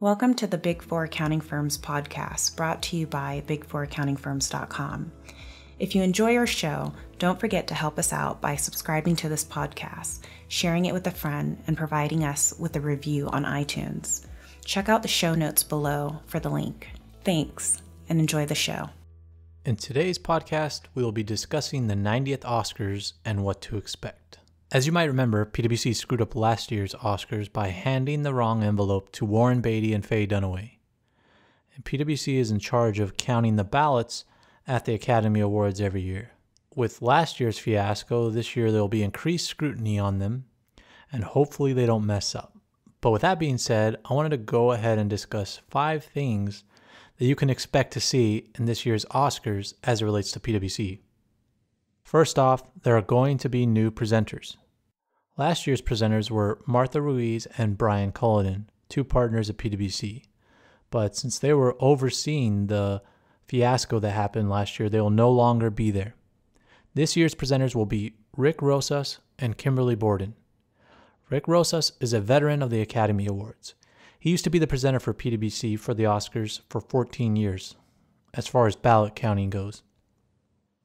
Welcome to the Big Four Accounting Firms podcast, brought to you by BigFourAccountingFirms.com. If you enjoy our show, don't forget to help us out by subscribing to this podcast, sharing it with a friend, and providing us with a review on iTunes. Check out the show notes below for the link. Thanks, and enjoy the show. In today's podcast, we will be discussing the 90th Oscars and what to expect. As you might remember, PwC screwed up last year's Oscars by handing the wrong envelope to Warren Beatty and Faye Dunaway. And PwC is in charge of counting the ballots at the Academy Awards every year. With last year's fiasco, this year there will be increased scrutiny on them, and hopefully they don't mess up. But with that being said, I wanted to go ahead and discuss five things that you can expect to see in this year's Oscars as it relates to PwC. First off, there are going to be new presenters. Last year's presenters were Martha Ruiz and Brian Cullinan, two partners at PwC. But since they were overseeing the fiasco that happened last year, they will no longer be there. This year's presenters will be Rick Rosas and Kimberly Borden. Rick Rosas is a veteran of the Academy Awards. He used to be the presenter for PwC for the Oscars for 14 years, as far as ballot counting goes.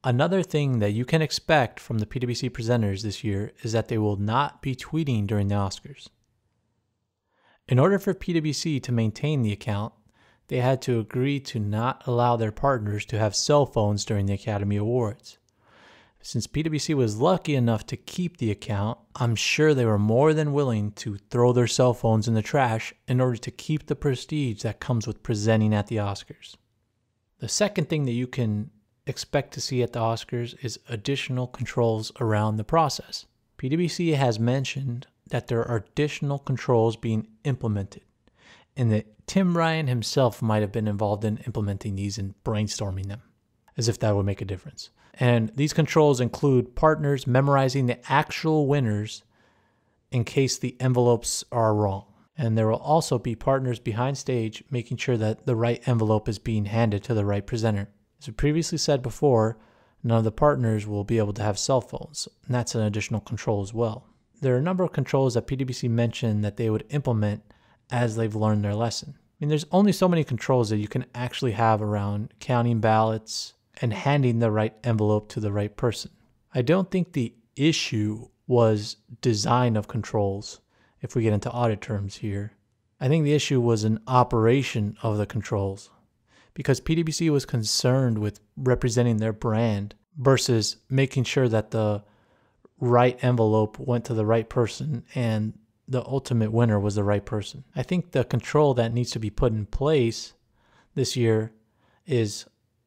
Another thing that you can expect from the PwC presenters this year is that they will not be tweeting during the Oscars. In order for PwC to maintain the account, they had to agree to not allow their partners to have cell phones during the Academy Awards. Since PwC was lucky enough to keep the account, I'm sure they were more than willing to throw their cell phones in the trash in order to keep the prestige that comes with presenting at the Oscars. The second thing that you can expect to see at the Oscars is additional controls around the process. PwC has mentioned that there are additional controls being implemented, and that Tim Ryan himself might have been involved in implementing these and brainstorming them, as if that would make a difference. And these controls include partners memorizing the actual winners in case the envelopes are wrong. And there will also be partners behind stage making sure that the right envelope is being handed to the right presenter. As we previously said before, none of the partners will be able to have cell phones, and that's an additional control as well. There are a number of controls that PwC mentioned that they would implement as they've learned their lesson. I mean, there's only so many controls that you can actually have around counting ballots and handing the right envelope to the right person. I don't think the issue was design of controls, if we get into audit terms here. I think the issue was an operation of the controls because PwC was concerned with representing their brand versus making sure that the right envelope went to the right person and the ultimate winner was the right person. I think the control that needs to be put in place this year is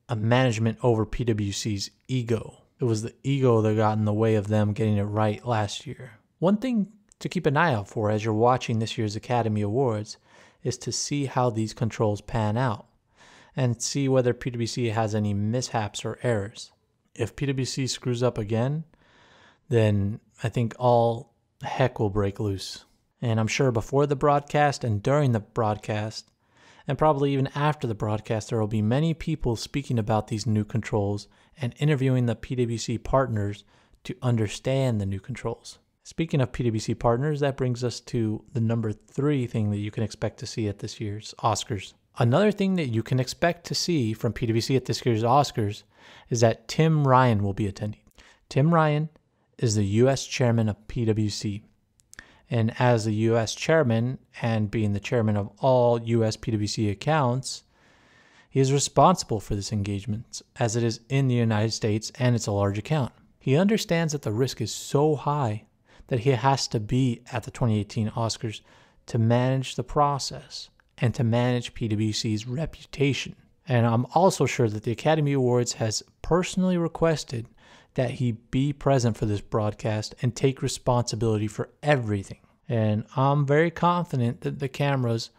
a management over PwC's ego. It was the ego that got in the way of them getting it right last year. One thing to keep an eye out for as you're watching this year's Academy Awards is to see how these controls pan out and see whether PwC has any mishaps or errors. If PwC screws up again, then I think all heck will break loose. And I'm sure before the broadcast and during the broadcast, and probably even after the broadcast, there will be many people speaking about these new controls and interviewing the PwC partners to understand the new controls. Speaking of PwC partners, that brings us to the number three thing that you can expect to see at this year's Oscars. Another thing that you can expect to see from PwC at this year's Oscars is that Tim Ryan will be attending. Tim Ryan is the U.S. chairman of PwC. And as the U.S. chairman and being the chairman of all U.S. PwC accounts, he is responsible for this engagement as it is in the United States and it's a large account. He understands that the risk is so high that he has to be at the 2018 Oscars to manage the process and to manage PwC's reputation. And I'm also sure that the Academy Awards has personally requested that he be present for this broadcast and take responsibility for everything. And I'm very confident that the cameras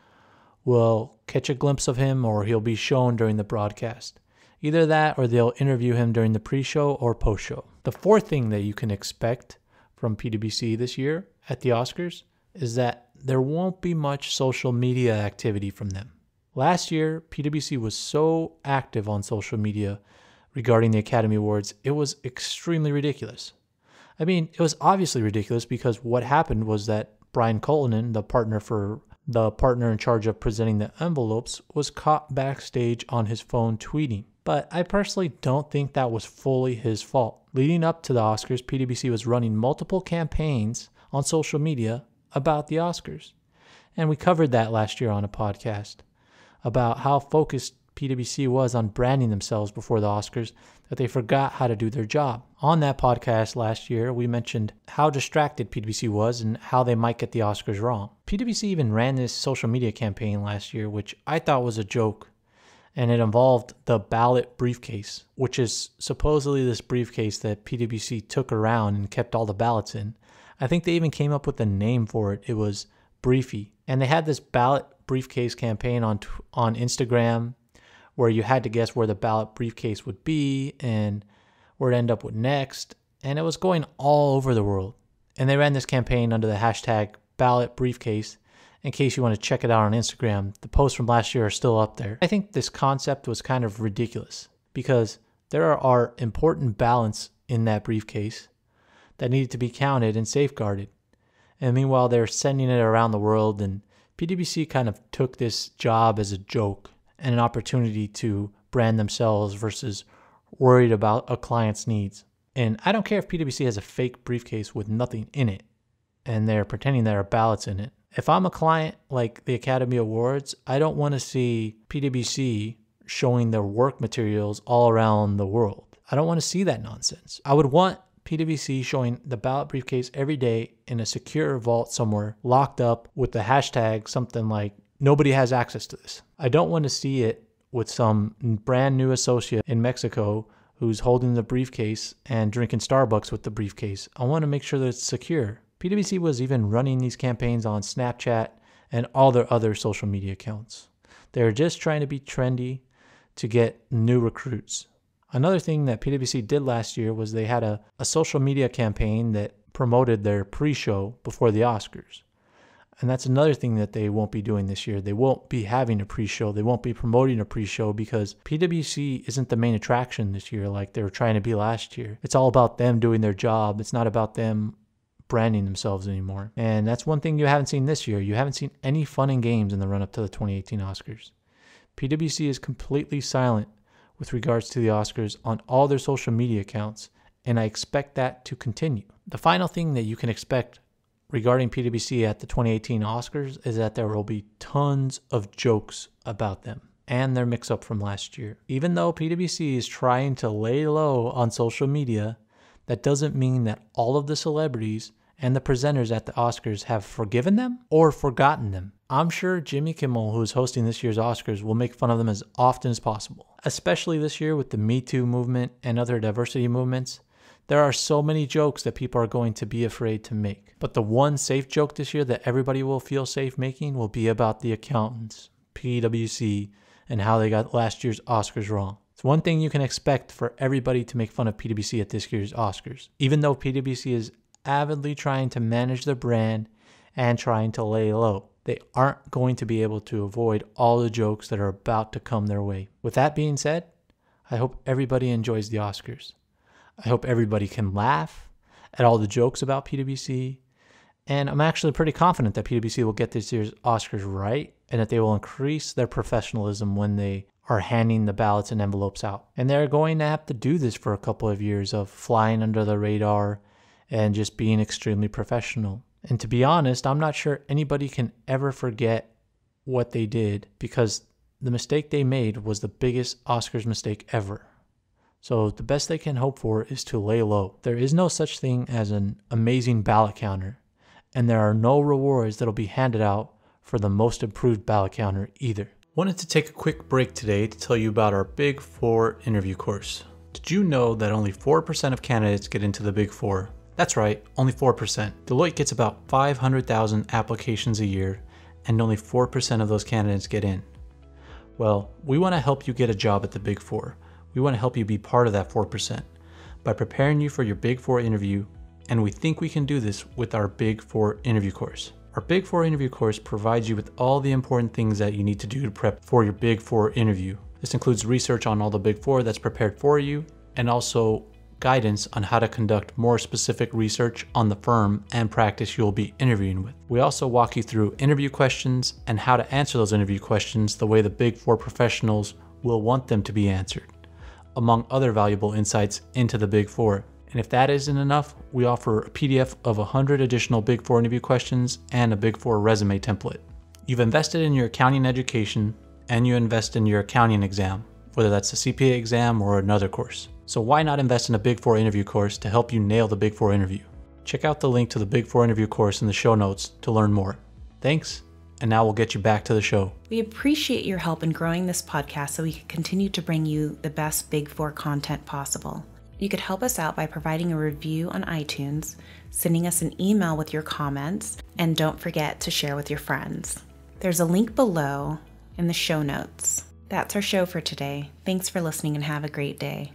will catch a glimpse of him or he'll be shown during the broadcast. Either that or they'll interview him during the pre show or post show. The fourth thing that you can expect from PwC this year at the Oscars is that there won't be much social media activity from them. Last year, PwC was so active on social media regarding the Academy Awards, it was extremely ridiculous. I mean, it was obviously ridiculous because what happened was that Brian Cullinan, the partner for the partner in charge of presenting the envelopes, was caught backstage on his phone tweeting. But I personally don't think that was fully his fault. Leading up to the Oscars, PWC was running multiple campaigns on social media about the Oscars. And we covered that last year on a podcast about how focused PWC was on branding themselves before the Oscars that they forgot how to do their job. On that podcast last year, we mentioned how distracted PWC was and how they might get the Oscars wrong. PWC even ran this social media campaign last year, which I thought was a joke. And it involved the ballot briefcase, which is supposedly this briefcase that PWC took around and kept all the ballots in. I think they even came up with a name for it. It was Briefy. And they had this ballot briefcase campaign on on Instagram where you had to guess where the ballot briefcase would be and where it end up with next. And it was going all over the world. And they ran this campaign under the hashtag ballot briefcase. In case you want to check it out on Instagram, the posts from last year are still up there. I think this concept was kind of ridiculous because there are important ballots in that briefcase that needed to be counted and safeguarded. And meanwhile, they're sending it around the world, and PWC kind of took this job as a joke and an opportunity to brand themselves versus worried about a client's needs. And I don't care if PwC has a fake briefcase with nothing in it and they're pretending there are ballots in it. If I'm a client like the Academy Awards, I don't want to see PwC showing their work materials all around the world. I don't want to see that nonsense. I would want PwC showing the ballot briefcase every day in a secure vault somewhere, locked up with the hashtag something like nobody has access to this. I don't want to see it with some brand new associate in Mexico who's holding the briefcase and drinking Starbucks with the briefcase. I want to make sure that it's secure. PwC was even running these campaigns on Snapchat and all their other social media accounts. They're just trying to be trendy to get new recruits. Another thing that PwC did last year was they had a, a social media campaign that promoted their pre show before the Oscars. And that's another thing that they won't be doing this year. They won't be having a pre show. They won't be promoting a pre show because PWC isn't the main attraction this year like they were trying to be last year. It's all about them doing their job. It's not about them branding themselves anymore. And that's one thing you haven't seen this year. You haven't seen any fun and games in the run up to the 2018 Oscars. PWC is completely silent with regards to the Oscars on all their social media accounts, and I expect that to continue. The final thing that you can expect regarding PwC at the 2018 Oscars is that there will be tons of jokes about them and their mix up from last year. Even though PwC is trying to lay low on social media, that doesn't mean that all of the celebrities and the presenters at the Oscars have forgiven them or forgotten them. I'm sure Jimmy Kimmel, who is hosting this year's Oscars, will make fun of them as often as possible, especially this year with the Me Too movement and other diversity movements. There are so many jokes that people are going to be afraid to make. But the one safe joke this year that everybody will feel safe making will be about the accountants, PwC, and how they got last year's Oscars wrong. It's one thing you can expect for everybody to make fun of PwC at this year's Oscars. Even though PwC is avidly trying to manage their brand and trying to lay low, they aren't going to be able to avoid all the jokes that are about to come their way. With that being said, I hope everybody enjoys the Oscars. I hope everybody can laugh at all the jokes about PwC. And I'm actually pretty confident that PwC will get this year's Oscars right and that they will increase their professionalism when they are handing the ballots and envelopes out. And they're going to have to do this for a couple of years of flying under the radar and just being extremely professional. And to be honest, I'm not sure anybody can ever forget what they did because the mistake they made was the biggest Oscars mistake ever. So the best they can hope for is to lay low. There is no such thing as an amazing ballot counter, and there are no rewards that'll be handed out for the most improved ballot counter either. Wanted to take a quick break today to tell you about our Big Four interview course. Did you know that only 4% of candidates get into the Big Four? That's right, only 4%. Deloitte gets about 500,000 applications a year, and only 4% of those candidates get in. Well, we want to help you get a job at the Big Four we want to help you be part of that 4% by preparing you for your Big Four interview, and we think we can do this with our Big Four interview course. Our Big Four interview course provides you with all the important things that you need to do to prep for your Big Four interview. This includes research on all the Big Four that's prepared for you, and also guidance on how to conduct more specific research on the firm and practice you'll be interviewing with. We also walk you through interview questions and how to answer those interview questions the way the Big Four professionals will want them to be answered, among other valuable insights into the Big Four. And if that isn't enough, we offer a PDF of 100 additional Big Four interview questions and a Big Four resume template. You've invested in your accounting education and you invest in your accounting exam, whether that's a CPA exam or another course. So why not invest in a Big Four interview course to help you nail the Big Four interview? Check out the link to the Big Four interview course in the show notes to learn more. Thanks, and now we'll get you back to the show. We appreciate your help in growing this podcast so we can continue to bring you the best Big Four content possible. You could help us out by providing a review on iTunes, sending us an email with your comments, and don't forget to share with your friends. There's a link below in the show notes. That's our show for today. Thanks for listening and have a great day.